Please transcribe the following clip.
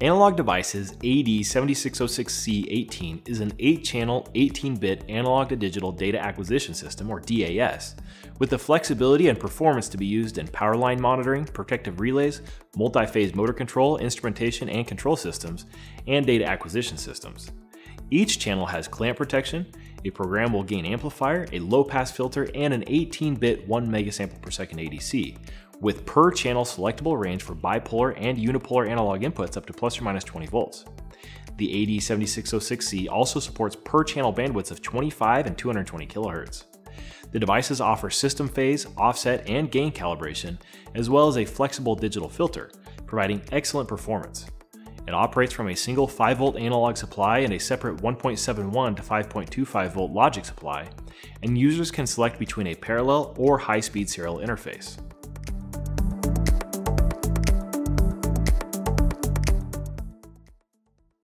Analog Devices AD7606C18 is an 8-channel, 18-bit analog to digital data acquisition system, or DAS, with the flexibility and performance to be used in power line monitoring, protective relays, multi-phase motor control, instrumentation and control systems, and data acquisition systems. Each channel has clamp protection, a programmable gain amplifier, a low-pass filter, and an 18-bit 1 megasample per second ADC, with per channel selectable range for bipolar and unipolar analog inputs up to plus or minus 20 volts. The AD7606C also supports per channel bandwidths of 25 and 220 kHz. The devices offer system phase, offset, and gain calibration, as well as a flexible digital filter, providing excellent performance. It operates from a single 5 volt analog supply and a separate 1.71 to 5.25 volt logic supply, and users can select between a parallel or high speed serial interface.